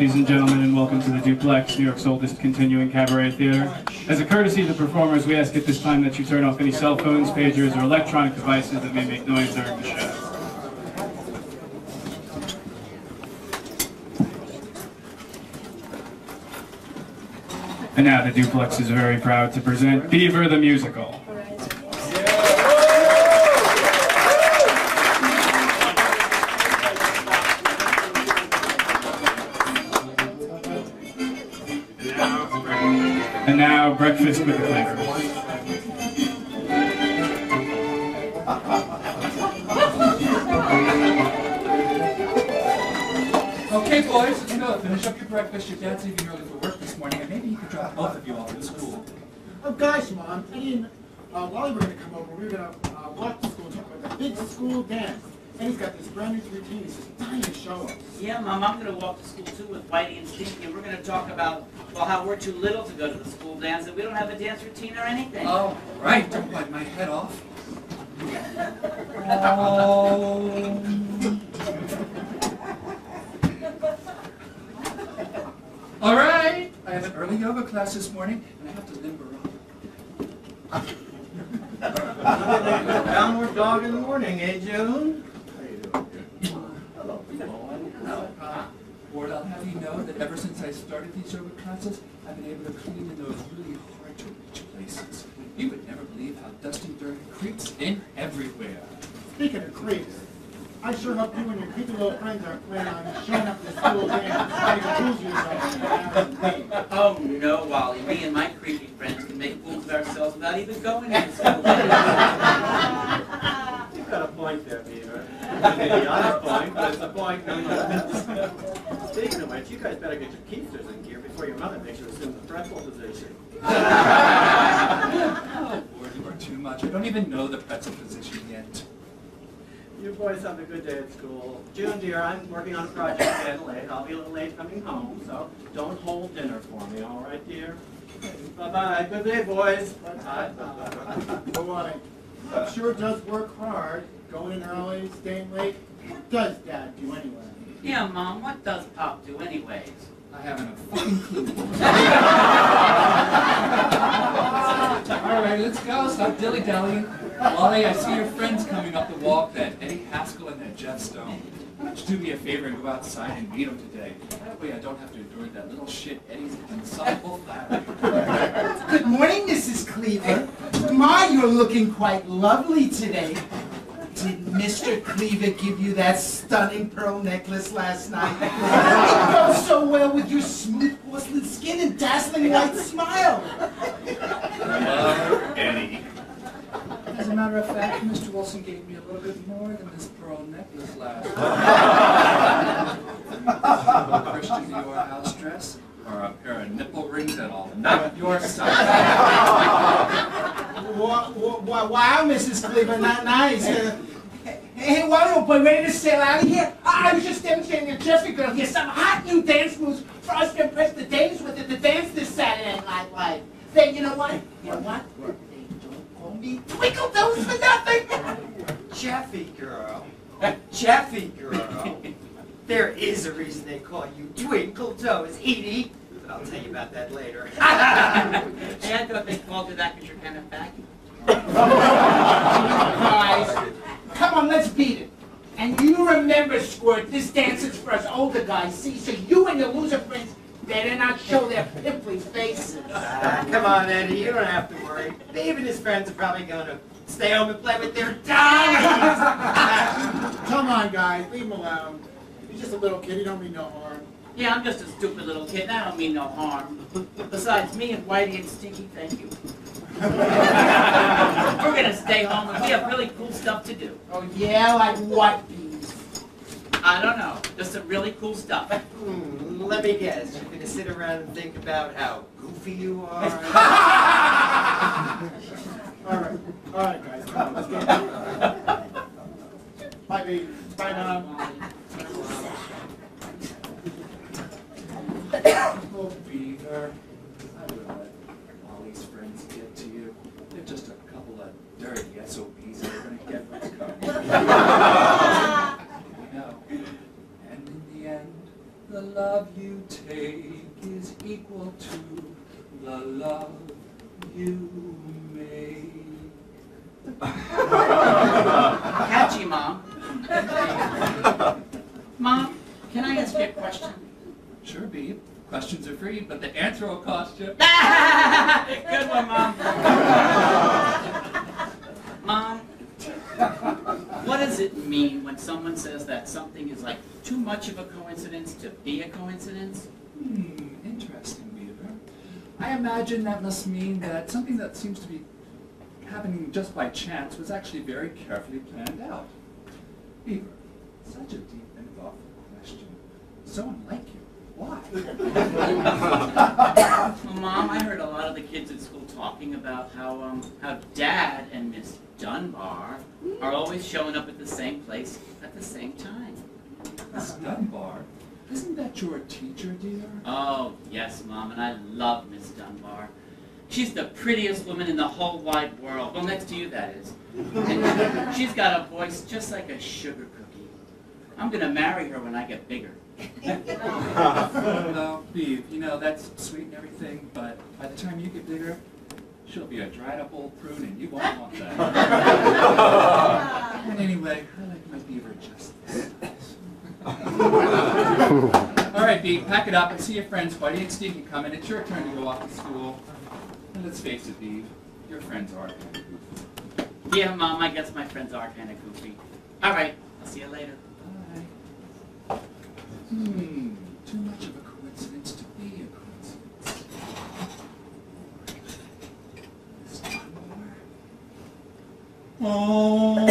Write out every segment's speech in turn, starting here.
Ladies and gentlemen, and welcome to the Duplex, New York's oldest continuing cabaret theater. As a courtesy to the performers, we ask at this time that you turn off any cell phones, pagers, or electronic devices that may make noise during the show. And now the Duplex is very proud to present Beaver the Musical. Now, breakfast with the Cleavers. Okay, boys, let's go. Finish up your breakfast. Your dad's leaving early for work this morning, and maybe he could drop both of you off at school. Oh gosh, Mom, me and uh, Wally were gonna come over. We were gonna uh, walk to school and talk about the big school dance. And he's got this brand new routine. He's just dying to show us. Yeah, Mom, I'm gonna walk to school too with Whitey and Stinky, and we're gonna talk about, well, how we're too little to go to the school dance, and we don't have a dance routine or anything. Oh, right. Don't bite my head off. Oh. All right. I have an early yoga class this morning, and I have to limber up. Downward dog in the morning, eh, June? Uh, Ward, I'll have you know that ever since I started these yoga classes, I've been able to clean in those really hard to reach places. You would never believe how dusty dirt creeps in everywhere. Speaking of creeps, I sure hope you and your creepy little friends aren't planning on showing up to the school dance and trying to lose yourself. Oh, no, Wally, me and my creepy friends can make fools of ourselves without even going to school. You've got a point there, Beaver. A point, but it's a point nonetheless. Speaking of which, you guys better get your keisters in gear before your mother makes you assume the pretzel position. Oh, Ward, you are too much. I don't even know the pretzel position yet. You boys have a good day at school. June, dear, I'm working on a project getting late. I'll be a little late coming home, so don't hold dinner for me, all right, dear? Bye-bye. Good day, boys. Bye. For Wally, I'm sure does work hard, going in early, staying late. What does Dad do anyway? Yeah, Mom, what does Pop do anyways? I haven't a fucking clue. All right, let's go. Stop dilly-dallying. Wally, I see your friends coming up the walk, that Eddie Haskell and that Jeff Stone. Why don't you do me a favor and go outside and meet him today? That way I don't have to endure that little shit Eddie's insufferable flattery. Good morning, Mrs. Cleaver. My, you're looking quite lovely today. Did Mr. Cleaver give you that stunning pearl necklace last night? It goes so well with your smooth porcelain skin and dazzling white smile. Love Eddie. As a matter of fact, Mr. Wilson gave me a little bit more than this pearl necklace last night. A Christian Dior house dress, or a pair of nipple rings that'll knock your socks off. Wow, wow, wow, Mrs. Cleaver, not nice. Uh, hey, Wally, old boy, ready to sail out of here? I was just demonstrating to Jeffrey girl here some hot new dance moves for us to impress the dames with at the dance this Saturday Night Live. Then, you know what? You know what? They don't call me Twinkle Toes for nothing. Jeffy girl. Jeffy girl. There is a reason they call you Twinkle Toes, Edie. But I'll tell you about that later. Hey, I thought they called you that because you're kind of fat. Guys, come on, let's beat it. And you remember, Squirt, this dance is for us older guys, see? So you and your loser friends better not show their pimply faces. Ah, come on, Eddie. You don't have to worry. Dave and his friends are probably going to stay home and play with their dollies. Come on, guys, leave him alone. He's just a little kid. He don't mean no harm. Yeah, I'm just a stupid little kid, and I don't mean no harm. Besides, me and Whitey and Stinky, thank you. We're gonna stay home, and we have really cool stuff to do. Oh, yeah? Like what, bees? I don't know, just some really cool stuff. Hmm, let me guess. You're going to sit around and think about how goofy you are. All right, all right, guys, come on, let's get it. Bye, baby. Bye, Mom. Oh, Beaver. I would let Wally's friends get to you. They're just a couple of dirty SOBs that are going to get what's coming. too much of a coincidence to be a coincidence? Hmm, interesting, Beaver. I imagine that must mean that something that seems to be happening just by chance was actually very carefully planned out. Beaver, such a deep and thoughtful question. So unlike you. Why? Well, Mom, I heard a lot of the kids at school talking about how um how Dad and Miss Dunbar are always showing up at the same place at the same time. Miss Dunbar, isn't that your teacher, dear? Oh, yes, Mom, and I love Miss Dunbar. She's the prettiest woman in the whole wide world. Well, next to you, that is. And she's got a voice just like a sugar cookie. I'm gonna marry her when I get bigger. No, Beav, you know, that's sweet and everything, but by the time you get bigger, she'll be a dried up old prune and you won't want that. and anyway, I like my beaver just this. All right, Beav, pack it up. I see your friends, Buddy and Stinky, coming. It's your turn to go off to school. And let's face it, Beav, your friends are kind of goofy. Yeah, Mom, I guess my friends are kind of goofy. All right, I'll see you later. Bye. Hmm, too much of a coincidence to be a coincidence. Miss Dunbar? Oh.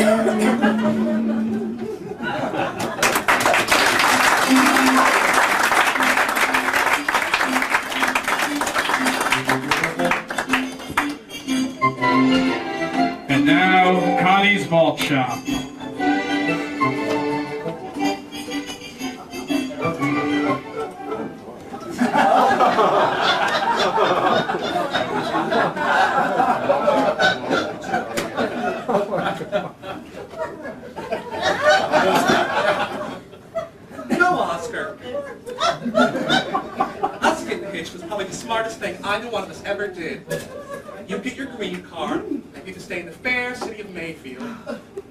Connie's Vault Shop. No, Oscar. Us getting hitched was probably the smartest thing either one of us ever did. You get your green card, and get to stay in the fair city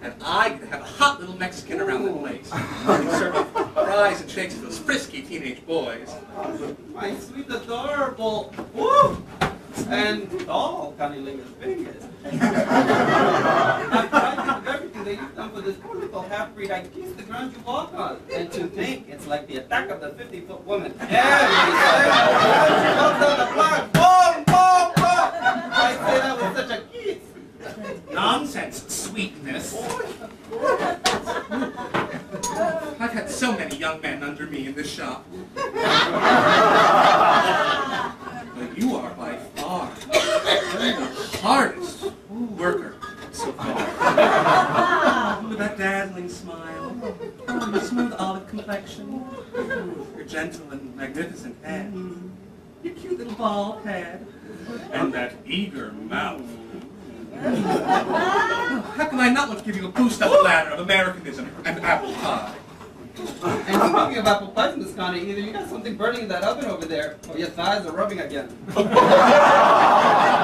and I have a hot little Mexican around the place, serving fries and shakes to those frisky teenage boys. My sweet, adorable, woo, and tall cunnilingus fingers. After I think of everything that you've done for this poor little half-breed, I kiss the ground you walk on. And to think it's like the attack of the 50-foot woman. Time she down the block, boom, boom, boom. I say that was such a kiss. Nonsense, sweetness. I've had so many young men under me in this shop. But you are by far the hardest worker so far. With that dazzling smile, your smooth olive complexion, your gentle and magnificent head, your cute little bald head, and that eager mouth. How can I not to give you a boost up the ladder of Americanism and apple pie? And speaking of apple pies, Miss Connie, either you got something burning in that oven over there, or your thighs are rubbing again.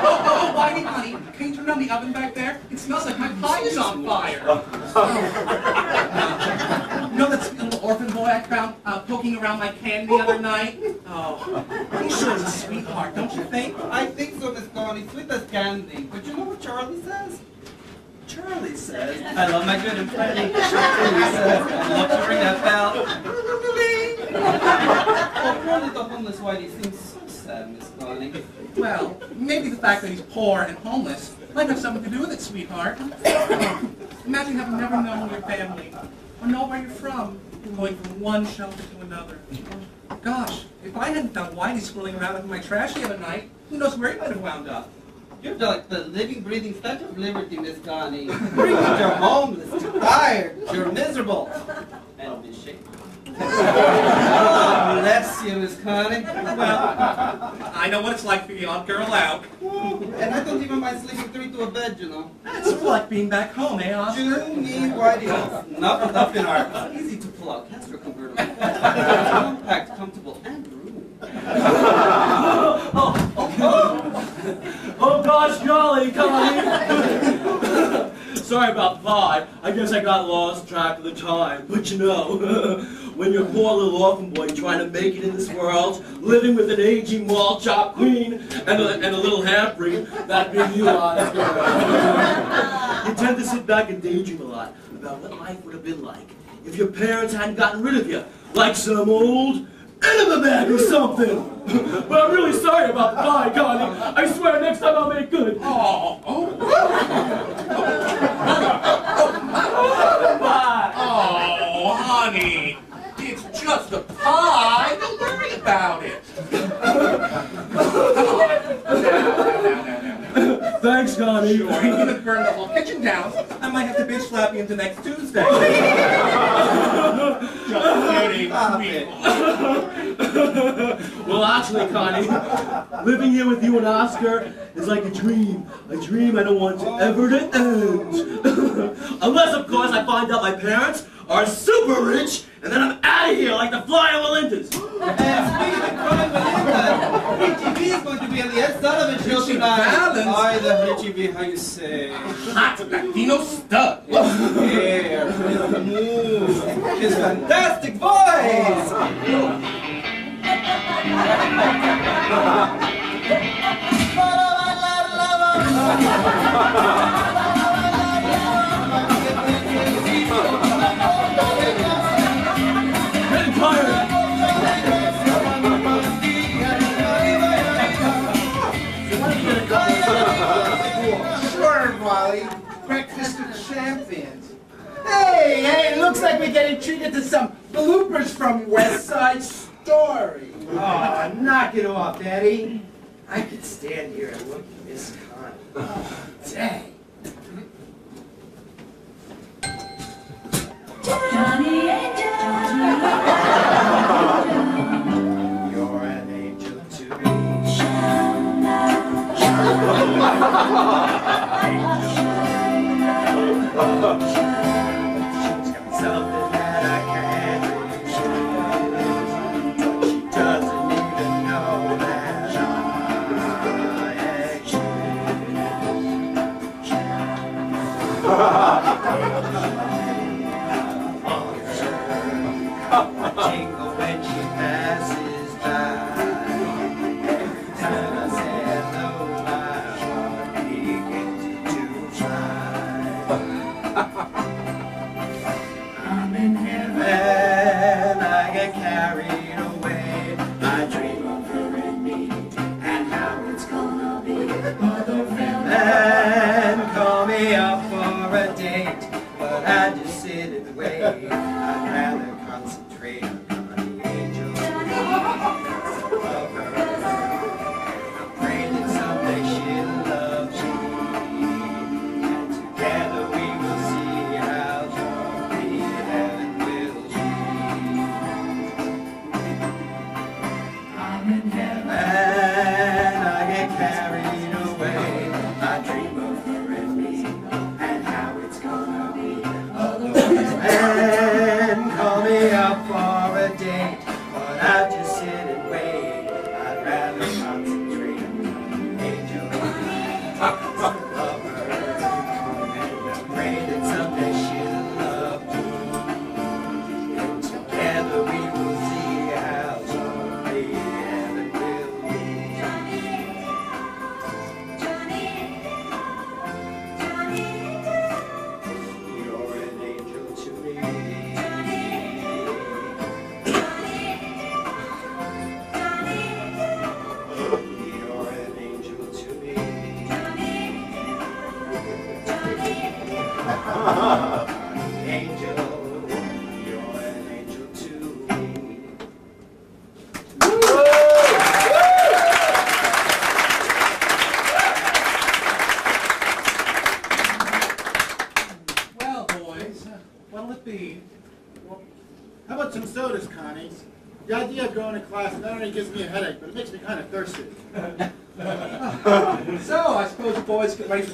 Oh, oh, oh, Whitey, honey, can you turn on the oven back there? It smells like my pie is on fire. you know that little orphan boy I found uh, poking around my can the other night? Oh, he sure is a sweetheart, don't you think? I think so, Miss Connie, sweet as candy. But you know what Charlie says? Charlie says, I love my good and friendly. Charlie says, I love to ring that bell. oh, poor little homeless Whitey seems so sad, Miss Connie. Well, maybe the fact that he's poor and homeless might have something to do with it, sweetheart. Imagine having never known your family, or know where you're from, going from one shelter to another. Gosh, if I hadn't found Whitey swirling around in my trash the other night, who knows where he might have wound up. You're like the living, breathing statue of liberty, Miss Connie. You're homeless, you're tired, you're miserable, and misshapen. oh, bless you, Miss Connie. Well, I know what it's like to be the odd girl out. And I don't even mind sleeping three to a bed, you know. It's like being back home, eh, Oscar? You need whitey hooks. Not enough in our easy to pull out Castro convertible. Compact, comfortable, and roomy. Oh gosh, golly, Connie! Sorry about pie. I guess I got lost track of the time. But you know, when you're poor little orphan boy trying to make it in this world, living with an aging mall chop queen and a, and a little hampering, that being you, Oscar. you tend to sit back and daydream a lot about what life would have been like if your parents hadn't gotten rid of you, like some old enema bag or something. but I'm really sorry about the pie, Connie. I swear next time I'll make good. Oh, oh, oh, oh, oh honey, it's just a pie. Don't worry about it. Thanks, Connie. Sure, you're gonna burn the whole kitchen down. I might have to bitch slap you into next Tuesday. just kidding, sweet. well, actually, Connie, living here with you and Oscar is like a dream. A dream I don't want to ever to end. Unless, of course, I find out my parents are super rich, and then I'm out of here like the fly on Melinda's. And speaking of Crime Melinda, uh, Richie V is going to be on the outside of the show Richie tonight. Valens? I, the Richie V, how you say? Hot Latino stud. Here, Mr. Moose, his fantastic voice! Hey, hey, it looks like we're getting treated to some bloopers from West Side Story. Oh, knock it off, Daddy. I could stand here and look at Miss Connie. Dang. Johnny Angel. You're an angel to me. She's got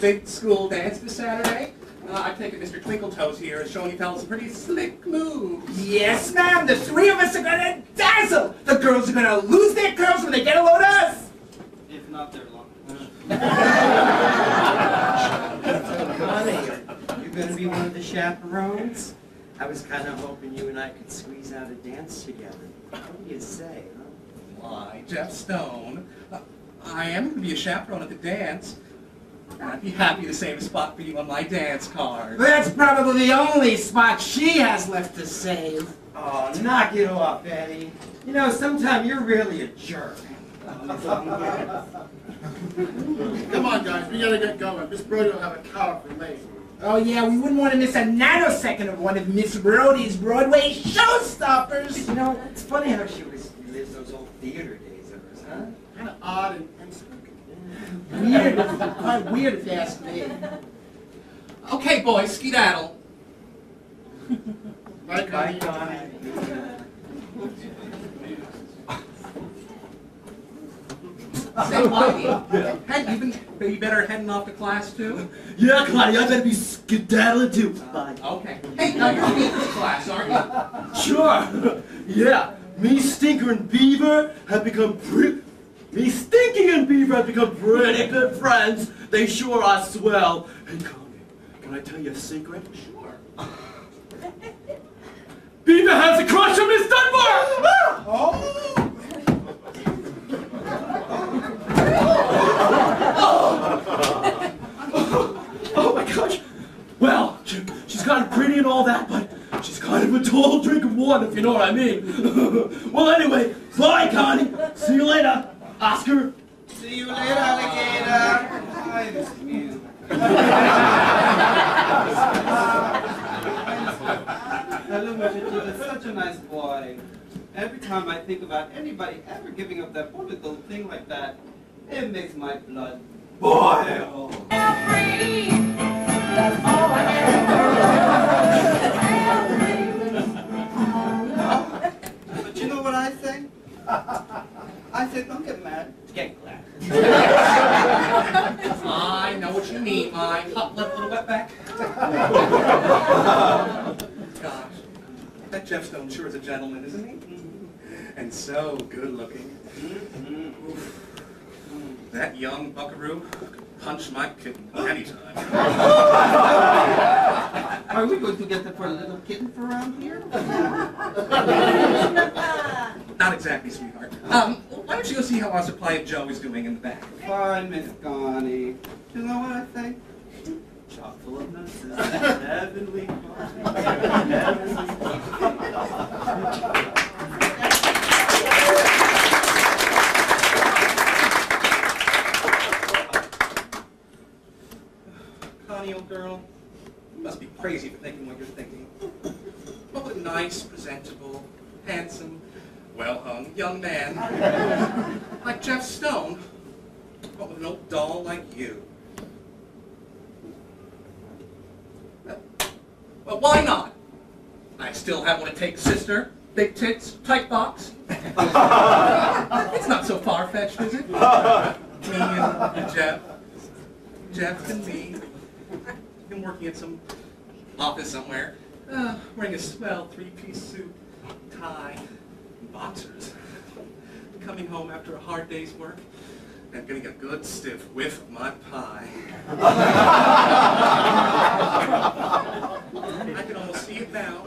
big school dance this Saturday? Uh, I take it Mr. Twinkletoes here is showing you fellas some pretty slick moves. Yes, ma'am. The three of us are gonna dazzle. The girls are gonna lose their curls when they get a load of us. If not, they're long. Connie, you're gonna be one of the chaperones? I was kind of hoping you and I could squeeze out a dance together. What do you say, huh? Why, Jeff Stone, uh, I am going to be a chaperone at the dance. I'd be happy to save a spot for you on my dance card. That's probably the only spot she has left to save. Oh, knock it off, Eddie. You know, sometimes you're really a jerk. Come on, guys, we gotta get going. Miss Brody will have a cow for late. Oh yeah, we wouldn't want to miss a nanosecond of one of Miss Brody's Broadway showstoppers. You know, it's funny how she was lives those old theater days of hers, huh? Kind of odd and, and spooky. Weird, quite weird if you ask me. Okay, boys, skedaddle. Bye, Bye, Connie. Connie. Say, Whitey, hey, you been, you better heading off to class too? Yeah, Connie, I better be skedaddling too. Bye. Okay. Hey, now you're in this class, aren't you? Sure. yeah, me, Stinker, and Beaver have become Me, Stinking and Beaver have become pretty good friends. They sure are swell. Hey, Connie, can I tell you a secret? Sure. Beaver has a crush on Miss Dunbar! Oh. Oh my gosh. Well, she- she's kind of pretty and all that, but she's kind of a tall drink of water, if you know what I mean. well, anyway, bye, Connie. See you later. Oscar. See you later, alligator. Hi, Mr. Mew. Hello, Mr. Chief. Such a nice boy. Every time I think about anybody ever giving up that poor little thing like that, it makes my blood boil. But you know what I say? I said, don't get mad, get glad. I know what you mean, my hot lip little wetback. Gosh, that Jeff Stone sure is a gentleman, isn't he? And so good looking. Oof. That young buckaroo could punch my kitten anytime. Are we going to get it for a little kitten for around here? Not exactly, sweetheart. Um, why don't you go see how our supply of Joe is doing in the back? Fine, Miss Connie. You know what I think? Chock full of nurses. Heavenly Connie, old girl, you must be crazy for thinking what you're thinking. What a nice, presentable, handsome, well-hung young man like Jeff Stone. What with an old doll like you? Well, well, why not? I still have what it takes, sister. Big tits, tight box. it's not so far-fetched, is it? Me and Jeff. Jeff and me. Been working at some office somewhere. Uh, wearing a swell three-piece suit, tie, boxers. Coming home after a hard day's work and getting a good stiff whiff of my pie. I can almost see it now.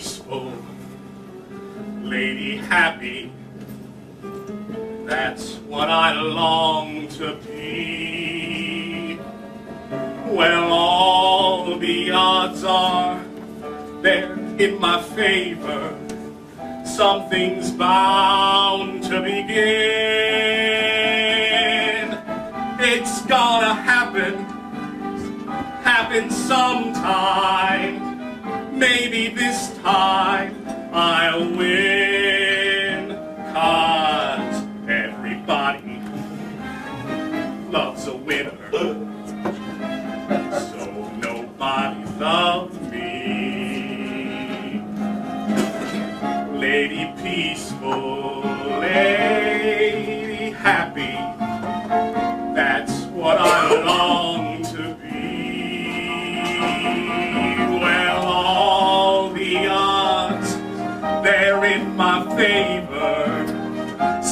Peaceful lady happy. That's what I long to be. Well, all the odds are they're in my favor. Something's bound to begin. It's gonna happen, happen sometime. Maybe this time I'll win.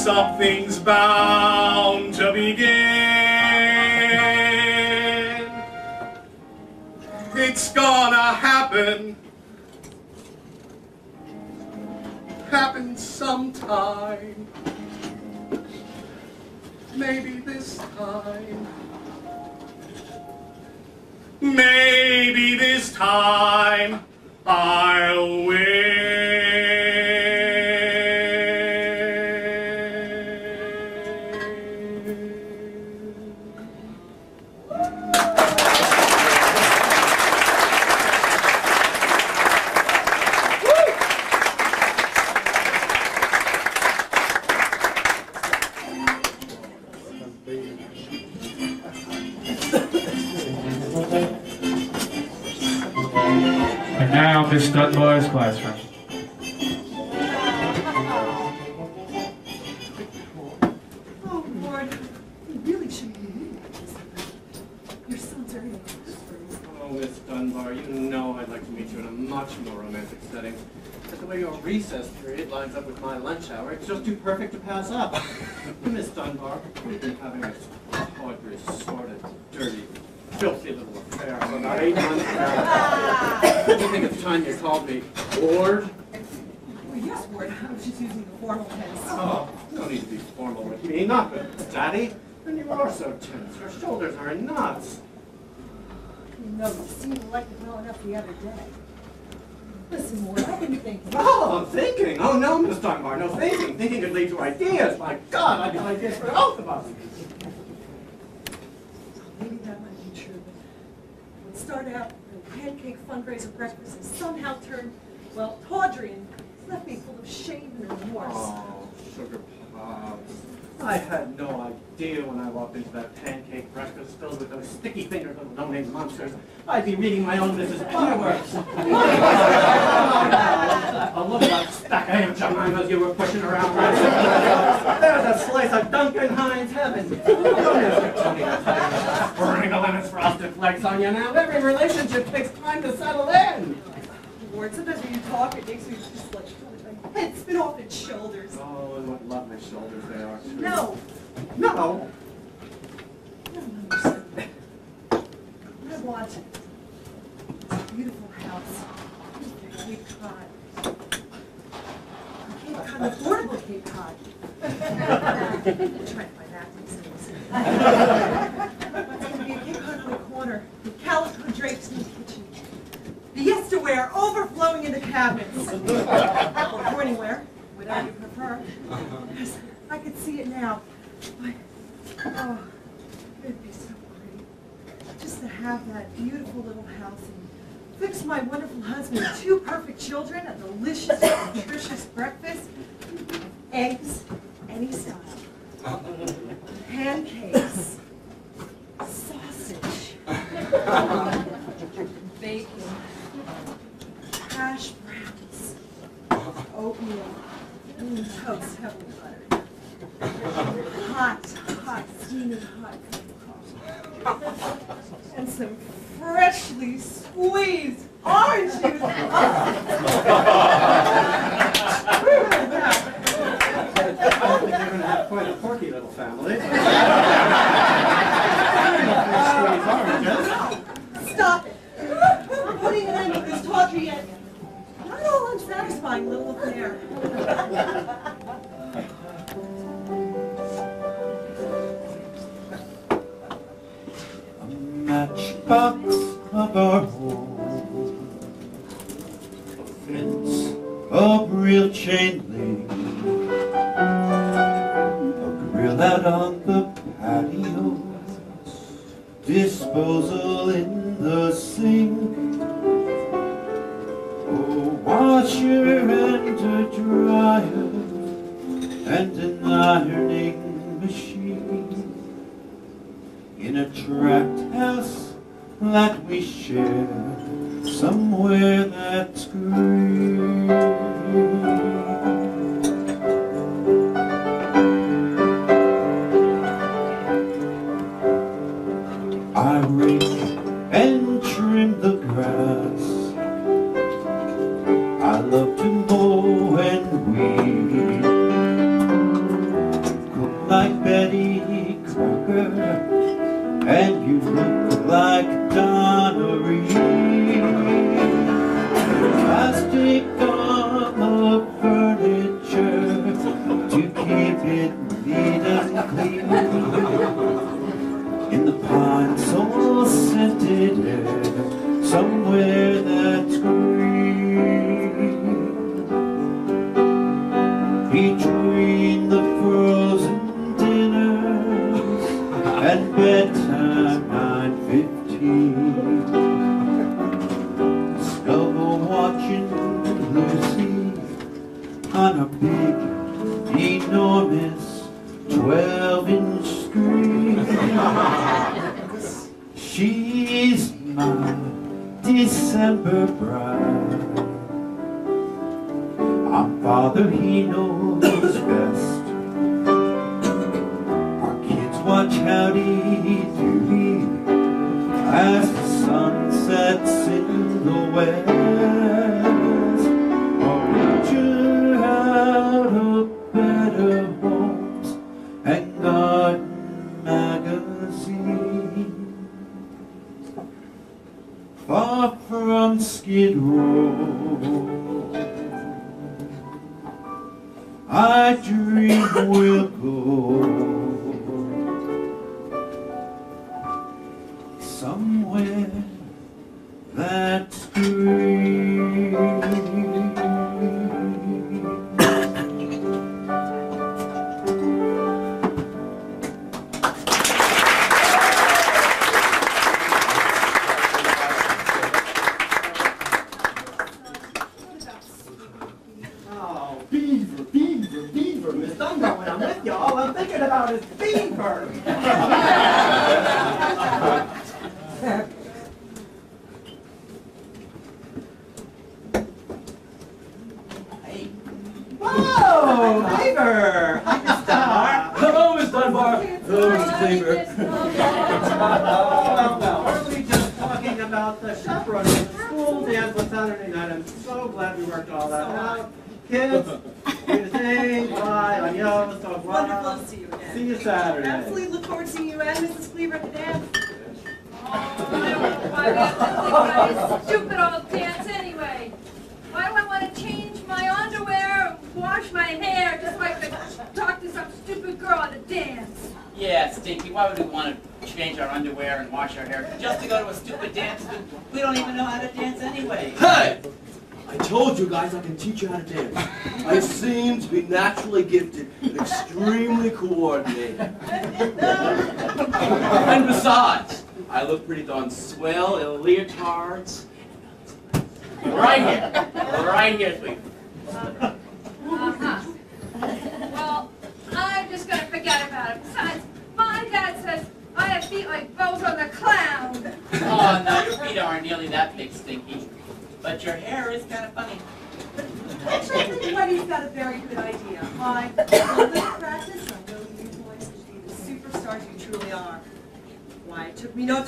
Something's bound to begin. It's gonna happen. Happen sometime. Maybe this time. Maybe this time I'll win. Miss Dunbar, we've been having a tawdry, sordid, dirty, filthy little affair for about eight months now. What do you think at the time you called me? Bored? Oh, yes, Ward, I was just using the formal tense. Oh, no need to be formal with me, not with Daddy. And you are so tense. Your shoulders are in knots. You know, you seemed like it well enough the other day. Listen, Ward, I've been thinking. Oh, thinking. Oh, no, Miss Dunbar, no thinking. Thinking could lead to ideas. My God, I've got ideas for both of us. Maybe that might be true, but it started out with a pancake fundraiser breakfast and somehow turn, well, tawdry and left me full of shame and remorse. Oh, sugar pops. I had no idea when I walked into that pancake breakfast filled with those sticky fingered little no-name monsters. I'd be reading my own Mrs. Butterworth. oh, look at that stack of Aunt Jemimas you were pushing around. last There's a slice of Duncan Hines heaven. Don't ask your Tony to tell you that. Burning the lemons frosted flakes on you now. Every relationship takes time to settle in. Ward, sometimes when you talk, it makes me just like, my head spin off its shoulders. Oh, and what lovely shoulders they are, too. No, No. understand. I want a beautiful house Cape Cod. Cape Cod, an affordable Cape Cod. I'm trying to find actors. It's gonna be a Cape Cod on the corner, with calico drapes kitchen. Fiesta-ware overflowing in the cabinets. Or morning wear, whatever you prefer. Yes, I could see it now. But, oh, it'd be so great. Just to have that beautiful little house and fix my wonderful husband two perfect children, a delicious, nutritious breakfast, eggs, any style, pancakes, sausage, bacon, hash browns, oatmeal, mm, toast. Heavily buttered, hot, hot, steaming hot cup of coffee, and some freshly squeezed orange juice. I think you're going to have quite a quirky little family. I'm Lilith magazine. Far from Skid Row. I dream we'll go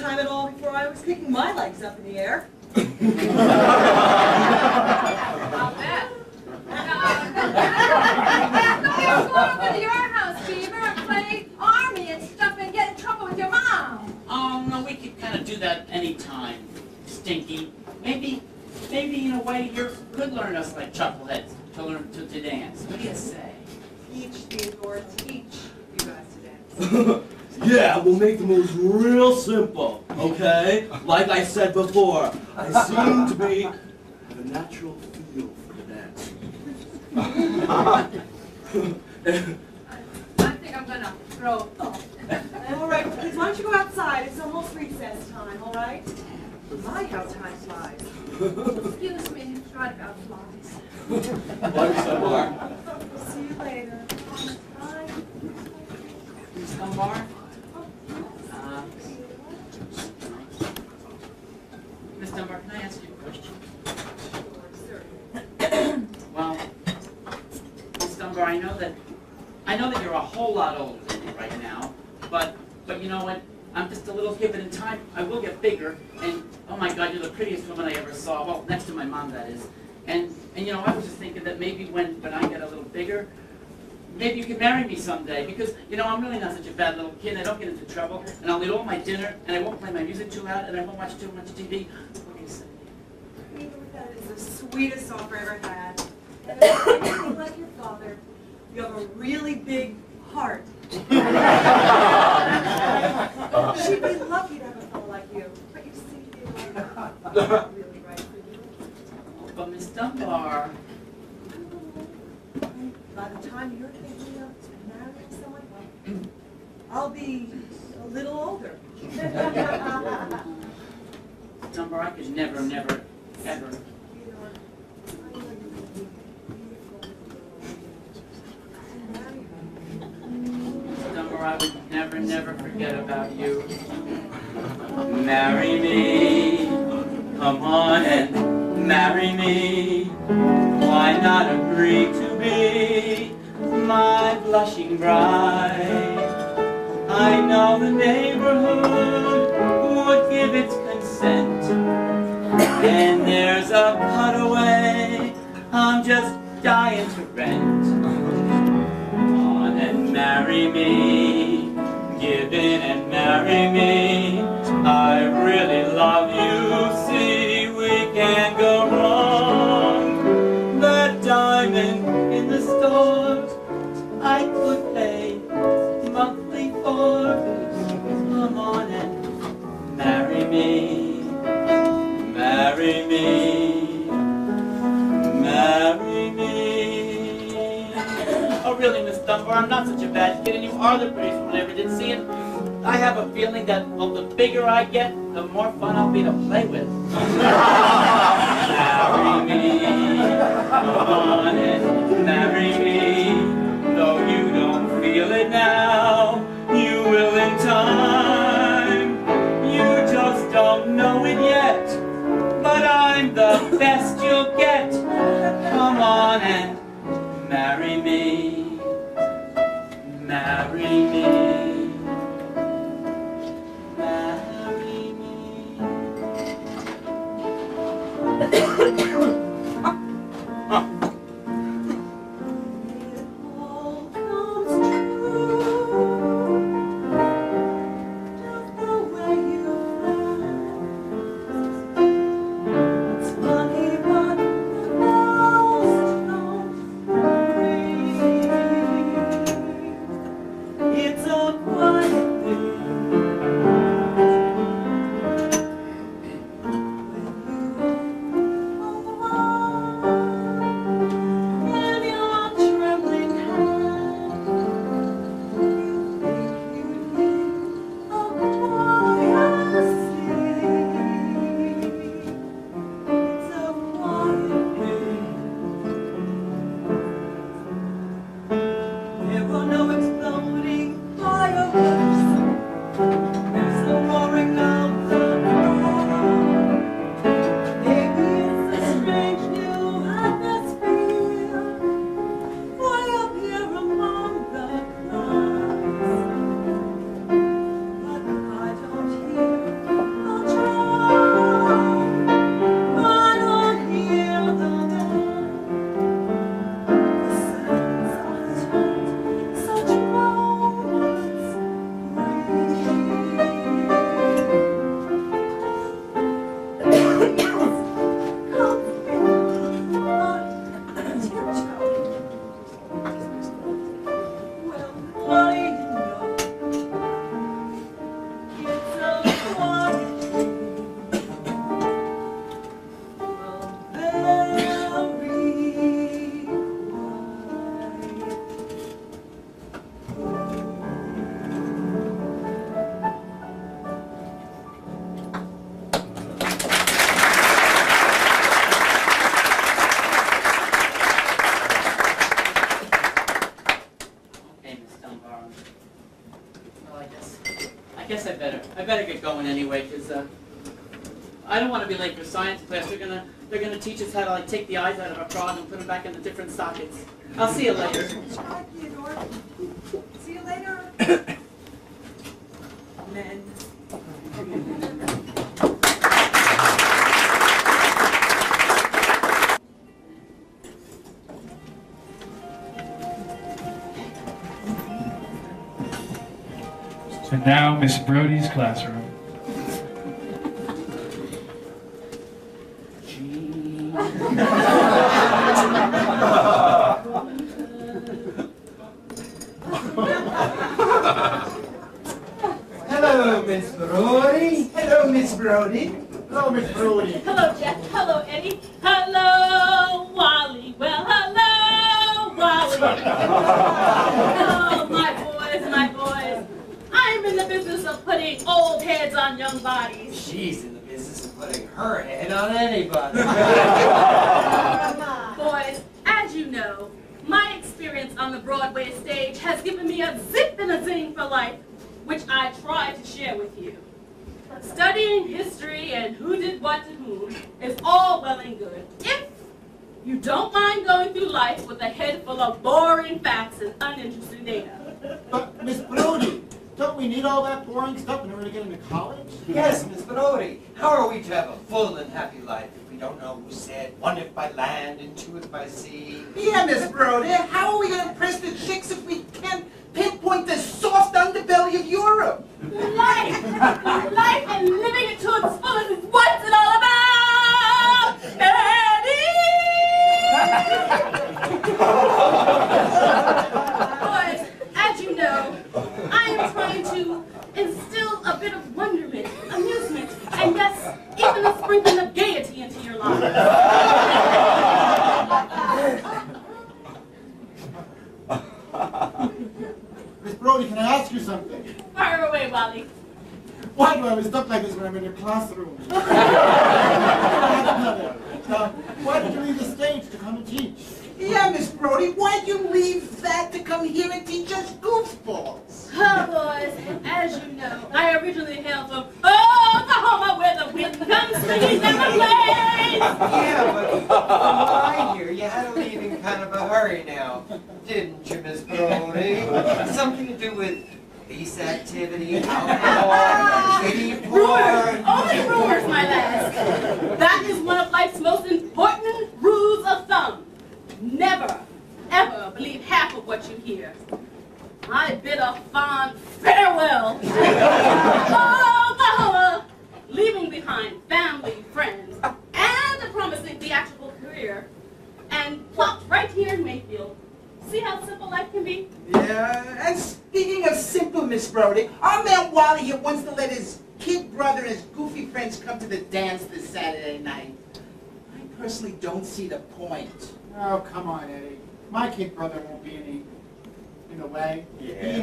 time at all before I was kicking my legs up in the air. I'll to your house, Beaver, and play army and stuff and get in trouble with your mom. Oh, no, we could kind of do that anytime, Stinky. Maybe, maybe in a way you could learn us like chuckleheads to learn to, to dance. What do you say? Teach, Theodore, teach you guys to dance. yeah, we'll make the moves real simple, okay? Like I said before, I seem to be have a natural feel for the dance. I think I'm gonna throw up. All right, kids, why don't you go outside? It's almost recess time, all right? My, how time flies. Excuse me, right about flies. See you later. Bye. Miss Dunbar? Miss Dunbar, can I ask you a question? Well, Miss Dunbar, I know that I know that you're a whole lot older than me right now, but but you know what? I'm just a little given in time I will get bigger. And oh my God, you're the prettiest woman I ever saw. Well, next to my mom, that is. And and you know, I was just thinking that maybe when when I get a little bigger, maybe you could marry me someday because you know I'm really not such a bad little kid. I don't get into trouble, and I'll eat all my dinner, and I won't play my music too loud, and I won't watch too much TV. What do you say? That is the sweetest offer I ever had. And if like your father, you have a really big heart. She'd be lucky to have a fellow like you. But you see, Theodore, I'm not really right for you. But Miss Dunbar, By the time you're thinking of marrying someone, I'll be a little older. Number I could never, never, ever. Number I would never, never forget about you. Marry me, come on and marry me. Why not agree to be my blushing bride? I know the neighborhood would give its consent. And there's a cutaway I'm just dying to rent. Come on and marry me, give in and marry me. I'm not such a bad kid, and you are the prettiest woman I ever did see, and I have a feeling that well, the bigger I get, the more fun I'll be to play with. marry me, uh, I don't want to be late for science class. They're gonna they're gonna teach us how to like take the eyes out of a frog and put them back into different sockets. I'll see you later. Bye, Theodore. See you later. Men. And now, Miss Brody's classroom.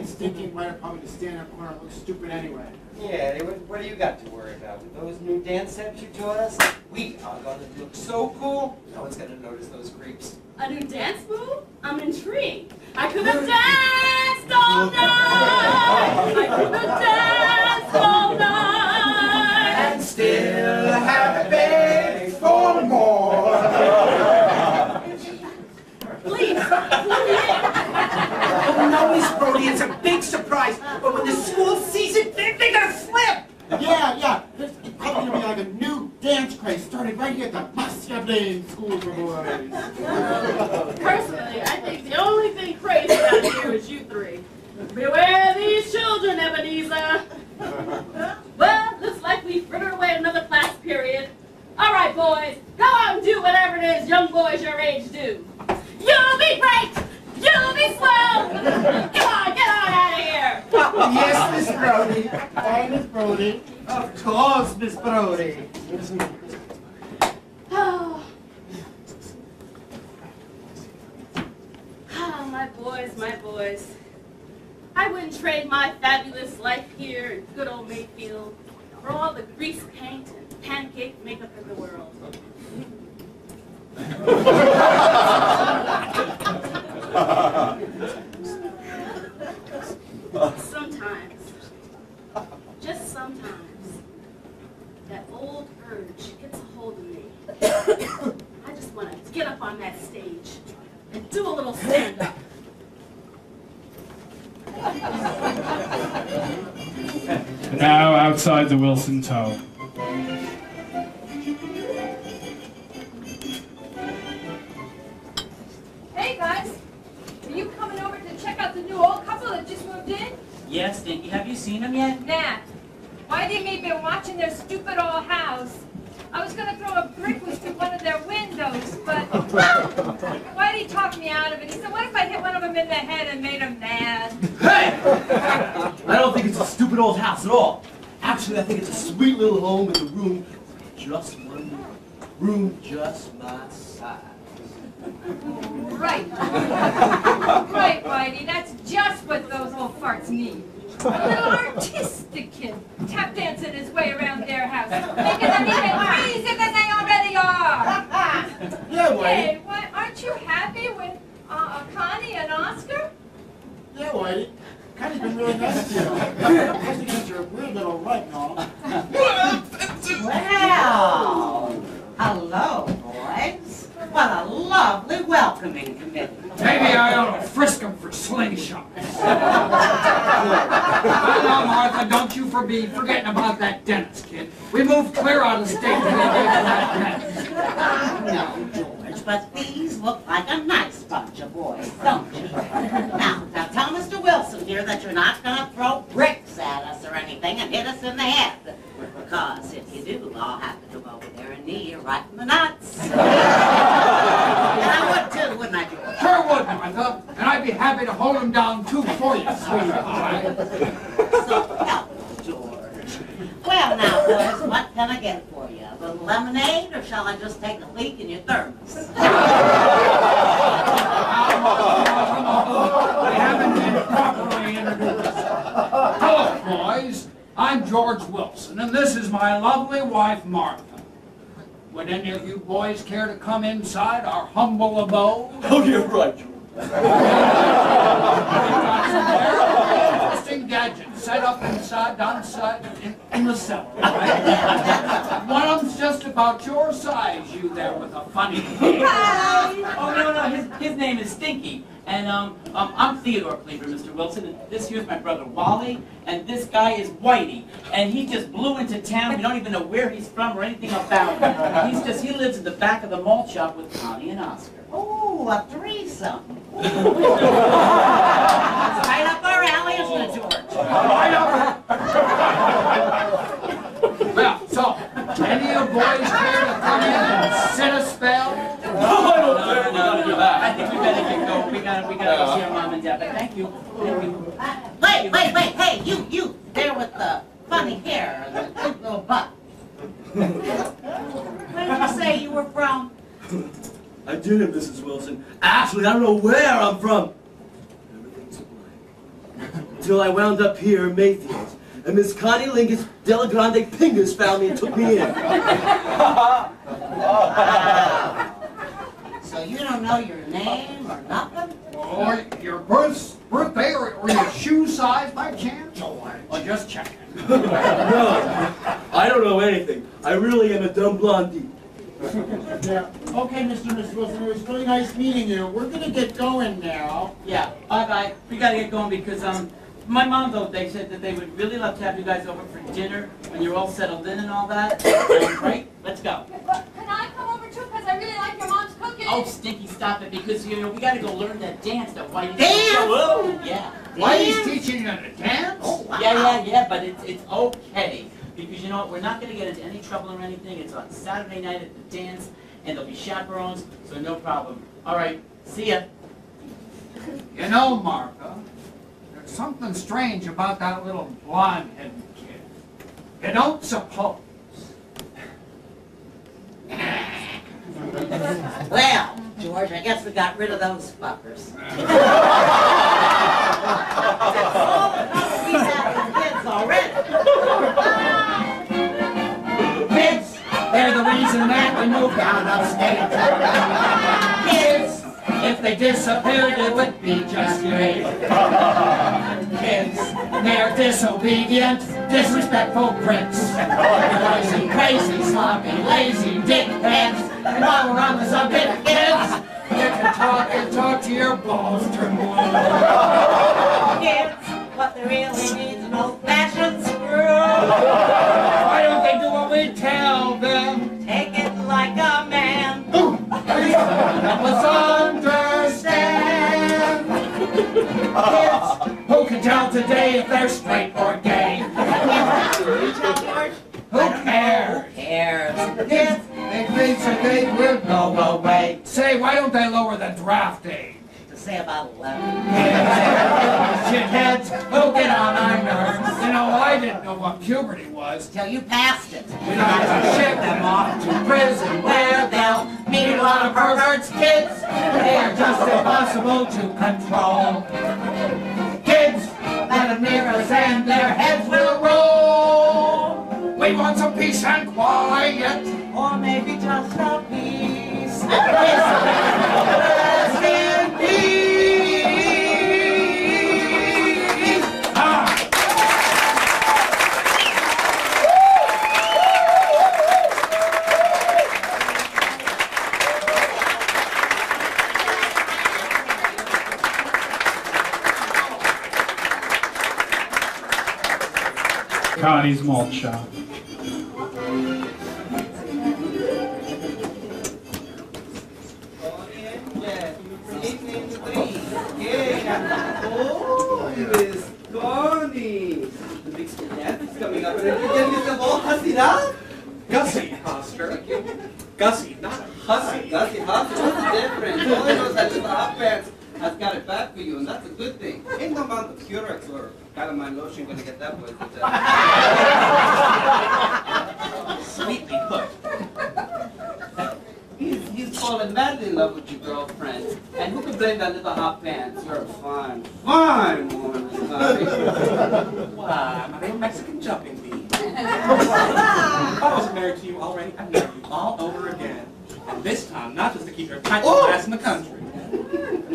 Yeah. He and Stinky might have probably to stand in a corner and look stupid anyway. Yeah, they- what, what do you got to worry about? With those new dance steps you taught us, we are going to look so cool, no one's going to notice those creeps. A new dance move? I'm intrigued. I could have danced all night. I could have danced all night. And still have begged for more. Please, Oh no, Miss Brody, it's a big surprise. But when the school sees it, they're, they're gonna flip. Yeah, yeah. It's it's probably gonna be like a new dance craze started right here at the Bastia Blaine School for Boys. Personally, I think the only thing crazy out here is you three. Beware these children, Ebenezer. Well, looks like we fritter away another class period. All right, boys, go out and do whatever it is young boys your age do. You'll be great. You'll be swell. Come on, get on out of here. yes, Miss Brody. Hi, Miss Brody. Of course, Miss Brody. Oh. Ah, my boys, my boys. I wouldn't trade my fabulous life here in good old Mayfield for all the grease paint and pancake makeup in the world. sometimes, just sometimes, that old urge gets a hold of me. I just want to get up on that stage and do a little stand up. now outside the Wilson Tower. Hey guys! You coming over to check out the new old couple that just moved in? Yes, Stinky, have you seen them yet? Nah. Why they may be watching their stupid old house. I was gonna throw a brick through one of their windows, but Whitey talked me out of it. He said, what if I hit one of them in the head and made him mad? Hey! I don't think it's a stupid old house at all. Actually, I think it's a sweet little home with a room just one room. Room just my size. Right. right, Whitey. That's just what those old farts need. A little artistic kid tap dancing his way around their house, making them even crazier than they already are. Yeah, Whitey. Hey, what? Aren't you happy with uh, Connie and Oscar? Yeah, Whitey. Connie's been really nice to you. Especially because you're a weird little right and all. Hello, boys. What a lovely welcoming committee. Maybe I ought to frisk them for slingshots. now, Martha, don't you for be forgetting about that dentist kid. We moved clear out of state to get that mess. No, George, but these look like a nice bunch of boys, don't you? Now, now tell Mr. Wilson here that you're not gonna throw bricks at us or anything and hit us in the head. Because if you do, I'll have to go over there and knee you right in the nuts. and I would too, wouldn't I, George? Sure would, Martha. And I'd be happy to hold him down too for you, sweetheart. So help, George. Well, now, boys, what can I get for you? A little lemonade, or shall I just take a leak in your thermos? We haven't been properly introduced. Hello, boys. I'm George Wilson, and this is my lovely wife, Martha. Would any of you boys care to come inside our humble abode? Oh, you're right, George. Interesting gadgets set up inside, downside, in, in the cellar. Right? One of them's just about your size, you there with a funny head. Oh, no, no, his, his name is Stinky. And um, um, I'm Theodore Cleaver, Mr. Wilson. And this here's my brother Wally. And this guy is Whitey. And he just blew into town. We don't even know where he's from or anything about him. He's just, he lives in the back of the malt shop with Connie and Oscar. Ooh, a threesome. It's right up our alley, isn't it, George? Right up. Well, so, any of you boys care to come in and sit a spell? No, I don't care. No, no, I think we better get going. We gotta, we gotta go see our mom and dad. But thank you. Thank you. Wait, wait, wait, hey, you, you, there with the funny hair and the cute little butt. Where did you say you were from? I didn't, Mrs. Wilson. Actually, I don't know where I'm from. Everything's a blank. Until I wound up here in Mayfield. And Miss Connie Lingus Della Grande Pingus found me and took me in. So you don't know your name or nothing? Or your birth, birthday or, or your shoe size by chance? Or just checking. no, I don't know anything. I really am a dumb blondie. Yeah. Okay, Mr. and Mrs. Wilson, it was really nice meeting you. We're gonna get going now. Yeah, bye bye. We gotta get going because um, my mom though they said that they would really love to have you guys over for dinner when you're all settled in and all that. Um, right? Let's go. Can I come over too? Because I really like your mom's cooking. Oh, Stinky, stop it because you know we gotta go learn that dance that Whitey. Dance? Oh, yeah. Whitey's teaching you to dance? Oh, wow. Yeah, yeah, yeah, but it's it's okay because you know what? We're not gonna get into any trouble or anything. It's on Saturday night at the dance, and there'll be chaperones, so no problem. All right, see ya. You know, Martha, there's something strange about that little blonde-headed kid. You don't suppose. Well, George, I guess we got rid of those fuckers. they're the reason that we moved out of state. Kids, if they disappeared, it would be just great. Kids, they're disobedient, disrespectful pricks. Noisy, crazy, sloppy, lazy dickheads. And while we're on the subject, kids, till your balls turn blue. Kids, what they really need is an old-fashioned screw. Why don't they do what we tell Help us understand. Kids, who can tell today if they're straight or gay? Who cares? Who cares? Kids, they think that they will go away. Say, why don't they lower the draft age? Say about 11. Shitheads, who get on my nerves. You know, I didn't know what puberty was. Till you passed it. We got to ship them off to prison where they'll meet a lot of perverts. Kids, they are just impossible to control. Kids, let them near us and their heads will roll. We want some peace and quiet. Or maybe just a piece. all hussied up? Gussie, Hoster. Gussie, not hussy. Gussie, hussy, what's the difference? All I know is that little hot pants has got it bad for you, and that's a good thing. Ain't no amount of Purex or calamine lotion gonna get that boy. Sweetly put. He's, he's fallen madly in love with your girlfriend. And who can blame that little hot pants? You're a fine, fine woman. Why, my name Mexican jumping bee. if I wasn't married to you already, I'd marry you all over again. And this time, not just to keep your little ass in the country.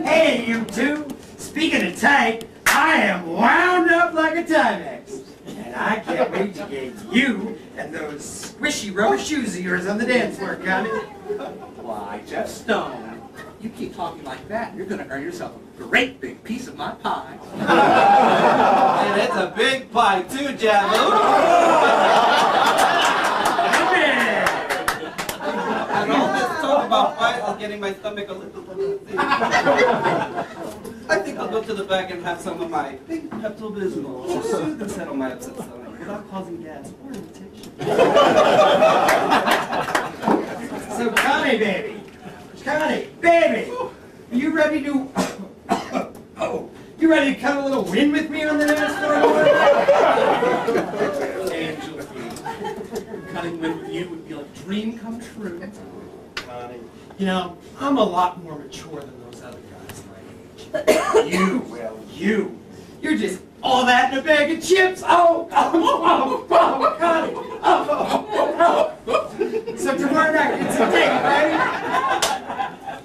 Hey, you two! Speaking of tight, I am wound up like a Timex. And I can't wait to get you and those squishy rubber shoes of yours on the dance floor, Connie. Why, Jeff Stone, you keep talking like that, and you're going to earn yourself a great big piece of my pie. and it's a big pie too, Jabu. and all this talk about is getting my stomach a little. I think I'll go to the back and have some of my big Pepto-Bismol to soothe and settle my upset stomach without causing gas or irritation. So, Connie, baby. Connie, baby. Are you ready to... oh, you ready to cut a little wind with me on the dance floor? Angel Cutting wind with you would be like dream come true. Connie, you know, I'm a lot more mature than those other guys my age. you, well, you. You're just all that in a bag of chips. Oh, oh, oh, oh, Connie. Oh, oh, oh. So tomorrow night, it's a date, right?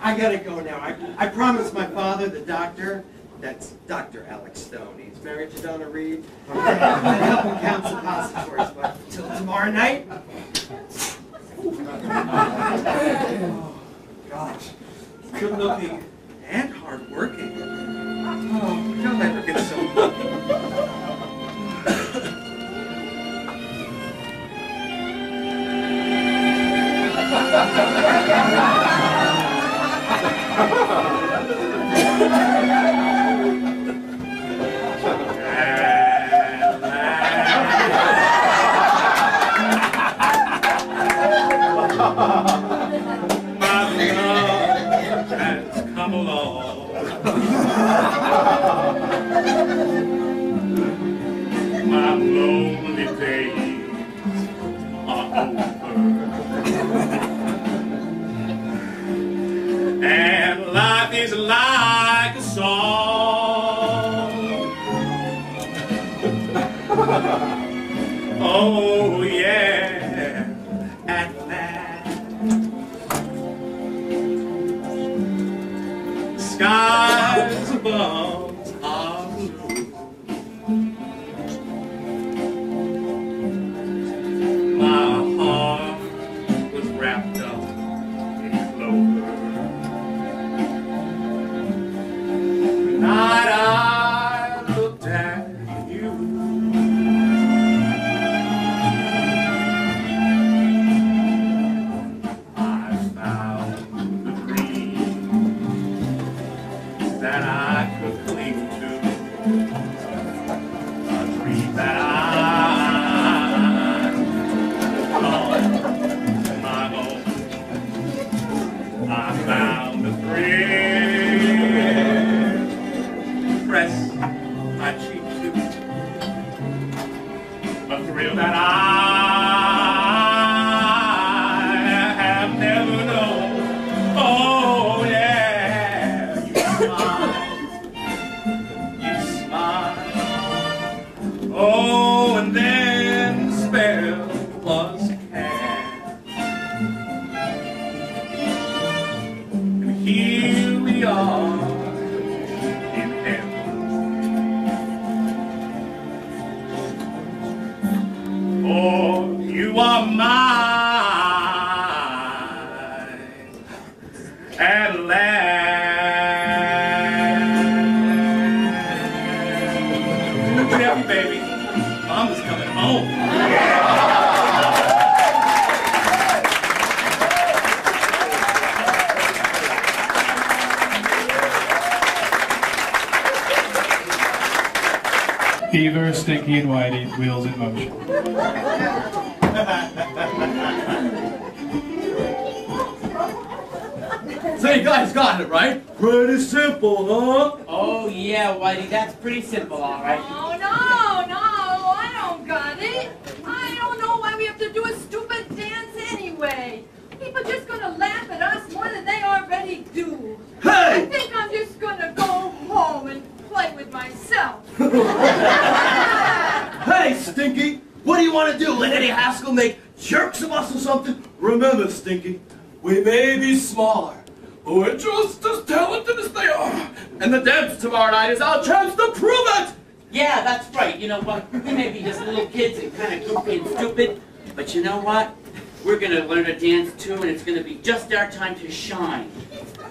I gotta go now. I, I promised my father, the doctor, that's Dr. Alex Stone. He's married to Donna Reed. I'm gonna help him count suppositories, but till tomorrow night. Gosh. Good looking and hard working. Oh, you'll never get so lucky. Has come So you guys got it, right? Pretty simple, huh? Oh yeah, Whitey, that's pretty simple, all right. Oh, no, no, I don't got it. I don't know why we have to do a stupid dance anyway. People just gonna laugh at us more than they already do. Hey! I think I'm just gonna go home and play with myself. Hey, Stinky, what do you want to do? Let Eddie Haskell make jerks of us or something? Remember, Stinky, we may be smaller, but Oh, we're just as talented as they are. And the dance tomorrow night is our chance to prove it! Yeah, that's right. You know what? We may be just little kids and kind of goofy and stupid, but you know what? We're gonna learn to dance too, and it's gonna be just our time to shine.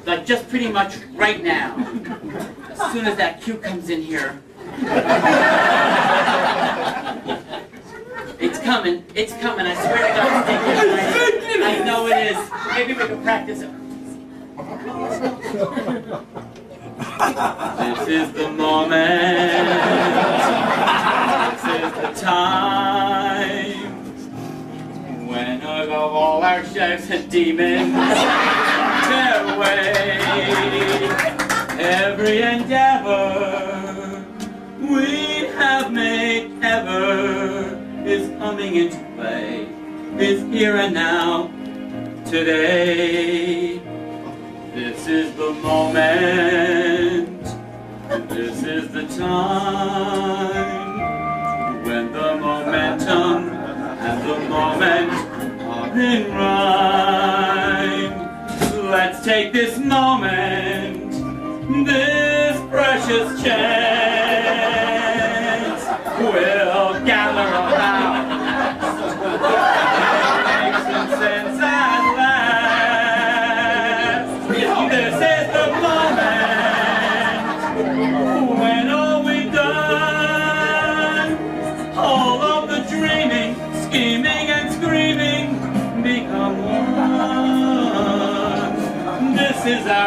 Like just pretty much right now. As soon as that cue comes in here. It's coming. It's coming. I swear to God, it's I know it is. Maybe we can practice it. This is the moment. This is the time. When of all our shadows and demons tear away every endeavor we have made ever is coming into play, is here and now, today. This is the moment, this is the time, when the momentum and the moment are in rhyme. Let's take this moment, this precious chance,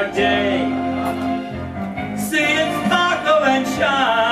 our day. See it sparkle and shine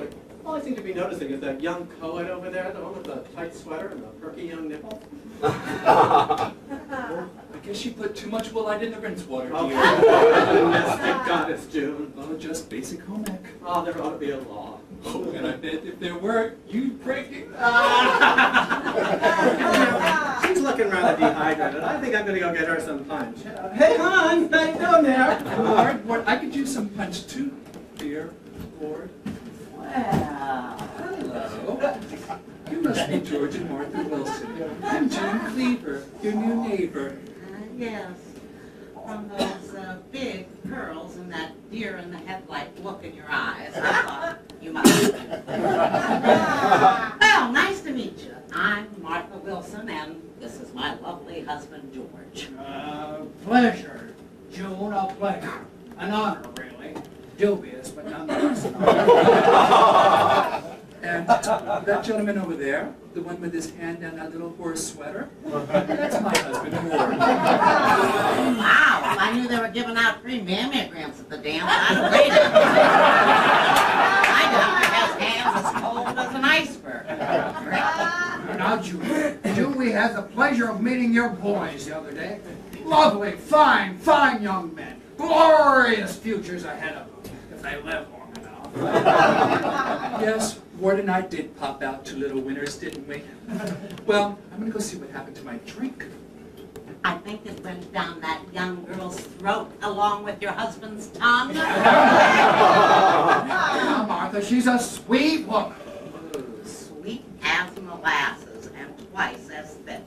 actually, all I seem to be noticing is that young co-ed over there, the one with the tight sweater and the perky young nipple. I guess you put too much woolite in the rinse water, dear. yes, thank goddess, June. Well, just basic home ec. Oh, there ought to be a law. Oh, and I bet if there were, you'd break it. She's looking rather dehydrated. I think I'm going to go get her some punch. Hey, hon, how you doing there? Lord, I could use some punch too, dear Lord. Hello. You must be George and Martha Wilson. I'm June Cleaver, your new neighbor. Uh, yes, from those uh, big curls and that deer in the headlight look in your eyes. I thought you might. well, nice to meet you. I'm Martha Wilson, and this is my lovely husband, George. Uh, pleasure, June, a pleasure. An honor, really dubious, but not and that gentleman over there, the one with his hand on that little horse sweater, that's my husband, Ward. Wow, I knew they were giving out free mammograms at the dance. I waited. I doctor has hands as cold as an iceberg. now, Julie, Julie had the pleasure of meeting your boys the other day. Lovely, fine, fine young men. Glorious futures ahead of them if they live long enough. Yes, Ward and I did pop out two little winners, didn't we? Well, I'm gonna go see what happened to my drink. I think it went down that young girl's throat along with your husband's tongue. Now, Martha, she's a sweet woman. Sweet as molasses and twice as thick.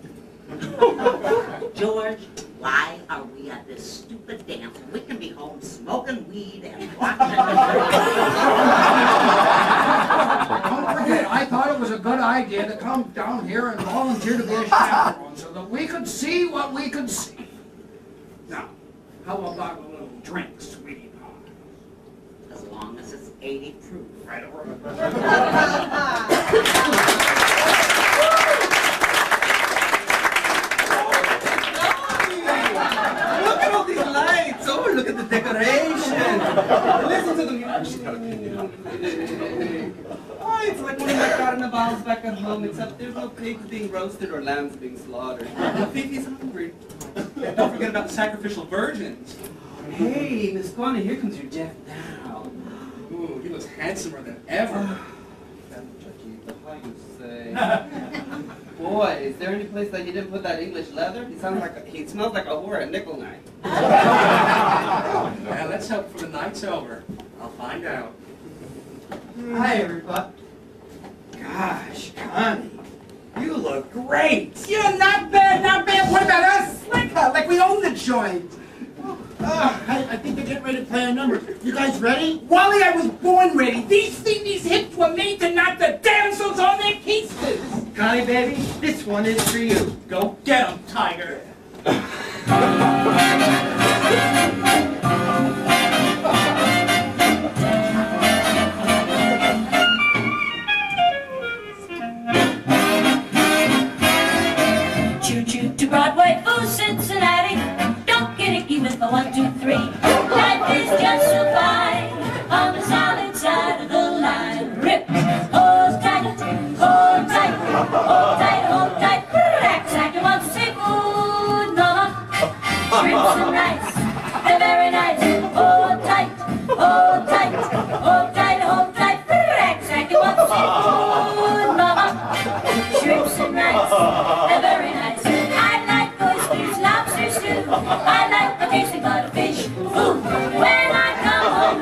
George, why are we at this stupid dance when we can be home smoking weed and watching Don't forget, I thought it was a good idea to come down here and volunteer to be a chaperone so that we could see what we could see. Now, how about a little drink, sweetie pie? As long as it's 80 proof. Right over. look at the decoration. Listen to the music. Oh, it's like one of my carnivals back at home, except there's no pigs being roasted or lambs being slaughtered. The Fifi's hungry. Don't forget about the sacrificial virgins. Hey, Miss Connie, here comes your Jeff now. Ooh, he looks handsomer than ever. Ah. Say? Boy, is there any place that you didn't put that English leather? He sounds like a, he smells like a whore at nickel night. Yeah, let's hope for the night's over. I'll find out. Hi, everybody. Gosh, Connie, you look great. Yeah, not bad, not bad. What about us? Like, uh, like we own the joint. Uh, I, I think they're getting ready to play our number. You guys ready? Wally, I was born ready. These things, these hips were made to knock the damsels on their keister. Connie, baby, this one is for you. Go get 'em, Tiger. Choo choo to Broadway, ooh Cincinnati. Don't get icky with the one, two, three. Life is just fine on the solid side of the line. Rip, tight. And rice, they're very nice. Hold tight, hold tight, hold tight, hold tight. Sack, you want seafood, mama. Shrimps and rice, they're very nice. I like oysters, lobsters too. I like the tasty butterfish. Ooh, when I come home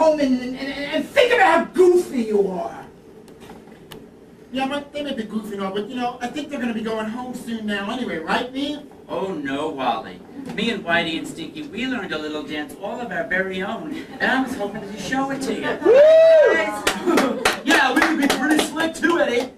home and, and, and think about how goofy you are? Yeah, but they may be goofy and all, but you know, I think they're gonna be going home soon now anyway, right, Beav? Oh no, Wally. Me and Whitey and Stinky, we learned a little dance all of our very own, and I was hoping to show it to you. yeah, we could be pretty slick too, Eddie.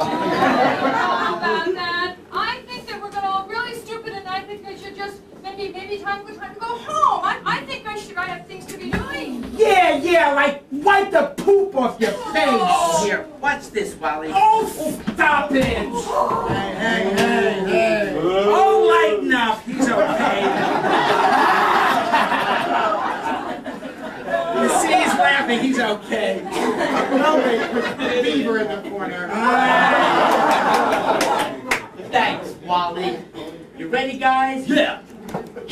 about that. I think that we're gonna all really stupid, and I think I should just maybe maybe time good time to go home. I, I think I should. I have things to be doing. Yeah, yeah, like wipe the poop off your oh. face. Here, watch this, Wally. Oh, stop it! Hey, hey, hey, hey. Oh, lighten up. He's okay. you see, he's laughing. He's okay. No, wait, Beaver in the corner. Ah. Thanks, Wally. You ready, guys? Yeah.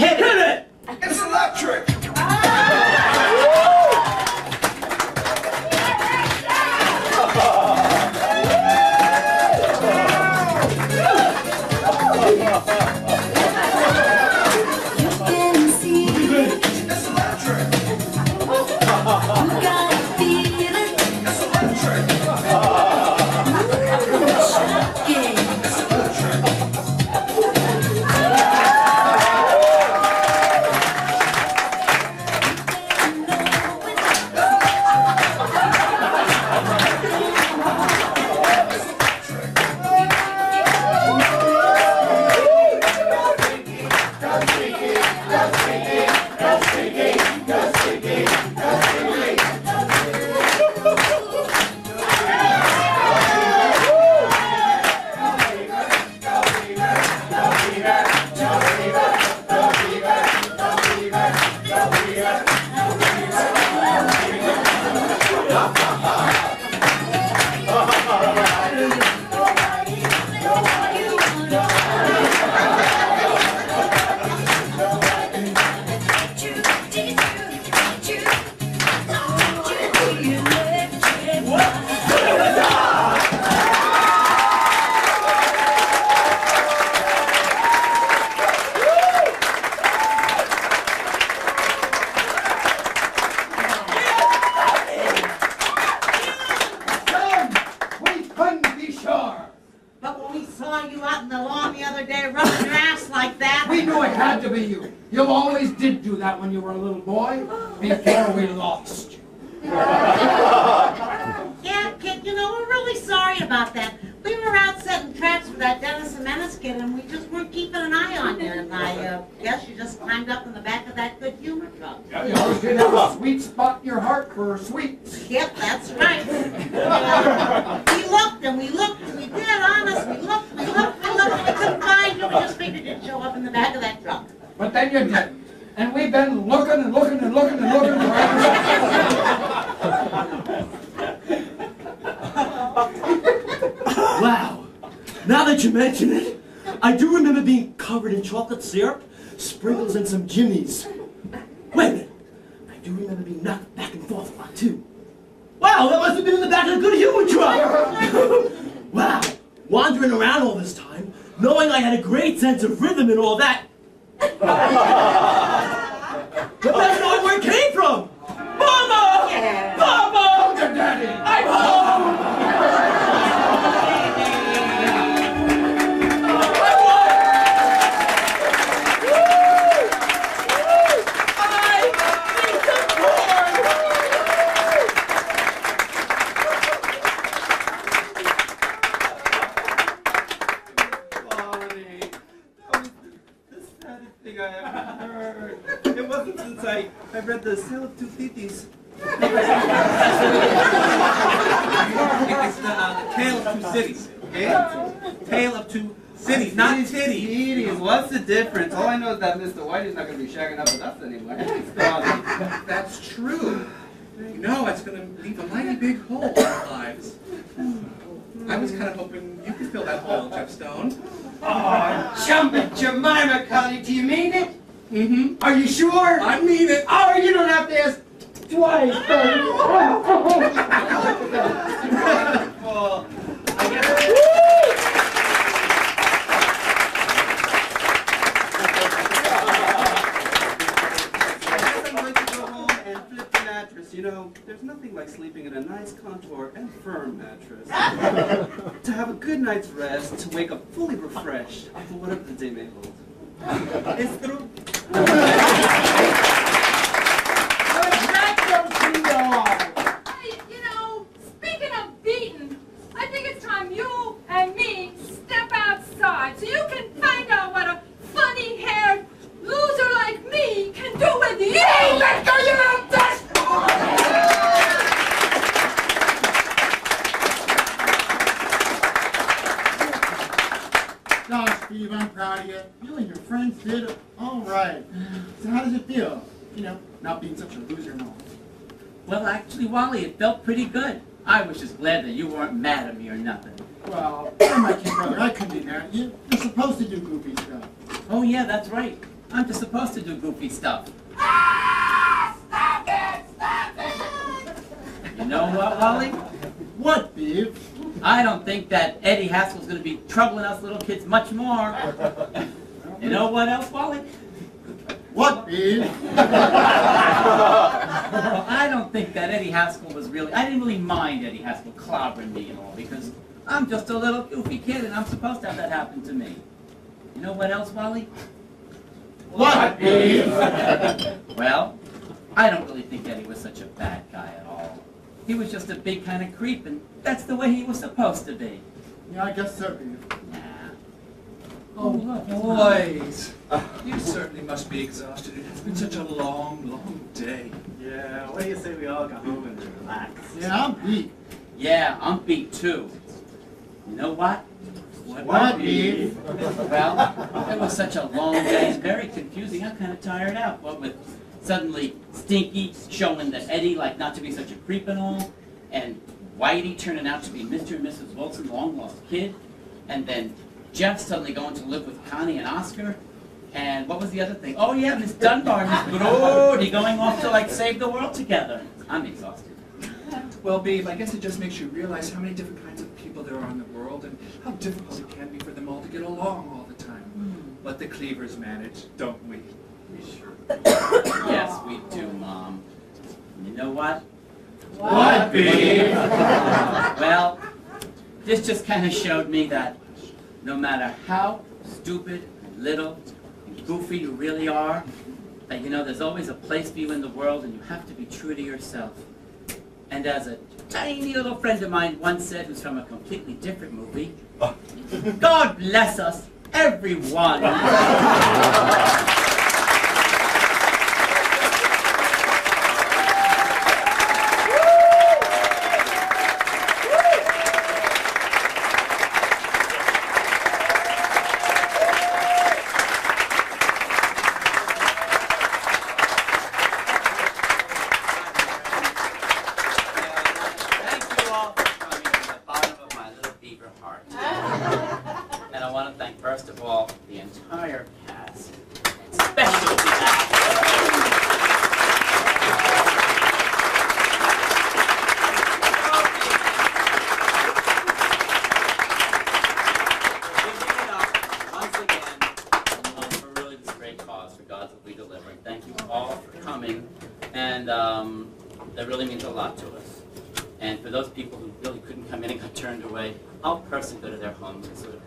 Hit it! It's electric! That you mention it, I do remember being covered in chocolate syrup, sprinkles, and some jimmies. Wait a minute. I do remember being knocked back and forth a lot, too. Wow, that must have been in the back of the good humor truck. wow. Wandering around all this time, knowing I had a great sense of rhythm and all that. but that's not where it came from. Mama! Mama! Daddy! I'm home! Cities, okay? Tale of two cities, not titties. Titties, what's the difference? All I know is that Mr. Whitey's not gonna be shagging up with us anymore. That's true. You know, it's gonna leave a mighty big hole in our lives. I was kind of hoping you could fill that hole, Jeff Stone. Oh, jumping Jemima, Cully, do you mean it? Mm-hmm. Are you sure? I mean it. Oh, you don't have to ask twice, baby. You know, there's nothing like sleeping in a nice contour and firm mattress. to have a good night's rest, to wake up fully refreshed for whatever the day may hold. It's through. Hey, you know, speaking of beaten, I think it's time you and me step outside so you can find out what a funny-haired loser like me can do with you. Hey, let go, you little dust! Gosh, Steve, I'm proud of you. You and your friends did all right. So how does it feel? You know, not being such a loser and all. Well, actually, Wally, it felt pretty good. I was just glad that you weren't mad at me or nothing. Well, you're my kid brother. I couldn't be mad at you. You're supposed to do goofy stuff. Oh, yeah, that's right. I'm just supposed to do goofy stuff. Ah, stop it! Stop it! You know what, Wally? What, Beav? I don't think that Eddie Haskell's going to be troubling us little kids much more. You know what else, Wally? What, Beav? I don't think that Eddie Haskell was really, I didn't really mind Eddie Haskell clobbering me and all because I'm just a little goofy kid and I'm supposed to have that happen to me. You know what else, Wally? What, Beav? Well, I don't really think Eddie was such a bad guy at all. He was just a big kind of creep and that's the way he was supposed to be. Yeah, I guess so, Beav. Oh, boys. Ah, you certainly must be exhausted. It has been such a long, long day. Yeah, what do you say we all go home and relax? Yeah, I'm beat. Yeah, I'm beat too. You know what? What, Beav? Well, it was such a long day and very confusing. I'm kind of tired out. What with suddenly Stinky showing the Eddie like not to be such a creep and all, and Whitey turning out to be Mr. and Mrs. Wilson, long lost kid, and then Jeff suddenly going to live with Connie and Oscar. And what was the other thing? Oh yeah, Miss Dunbar and Miss Brody going off to like save the world together. I'm exhausted. Well, babe, I guess it just makes you realize how many different kinds of people there are in the world and how difficult it can be for them all to get along all the time. Hmm. But the Cleavers manage, don't we? Yes, we do, Mom. You know what? What, babe? well, this just kind of showed me that no matter how stupid, and little, and goofy you really are, that you know there's always a place for you in the world and you have to be true to yourself. And as a tiny little friend of mine once said, who's from a completely different movie, ah. God bless us, everyone. Thank you all for coming from the bottom of my little beaver heart. And I want to thank, first of all, the entire cast, especially once again um, for really this great cause for God's will be delivered. Thank you all for coming, and um, that really means a lot to us. And for those people who really couldn't come in and got turned away, I'll personally go to their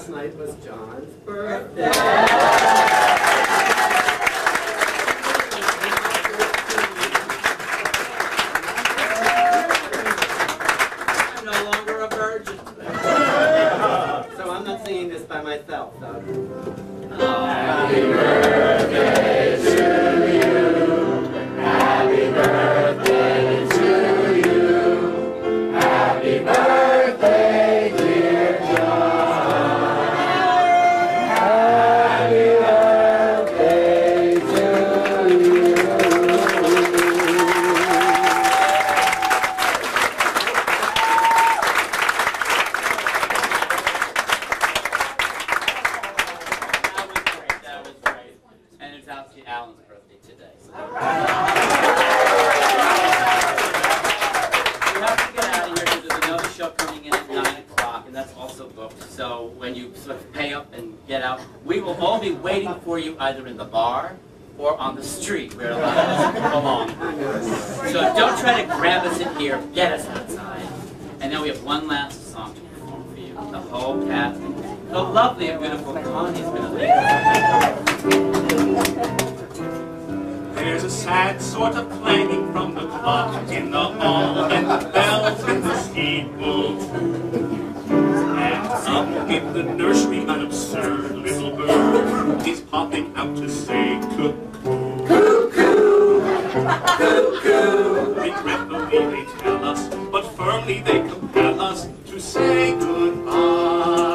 last night was John's birthday. So when you sort of pay up and get out, we will all be waiting for you either in the bar or on the street where a lot of us. So don't try to grab us in here, get us outside. And then we have one last song to perform for you. The whole cast, the lovely and beautiful Connie's to lead. There's a sad sort of clanging from the clock in the hall, and the bells in the steeple. Up in the nursery, an absurd little bird is popping out to say cuckoo. Cuckoo! Cuckoo! Regretfully they tell us, but firmly they compel us to say goodbye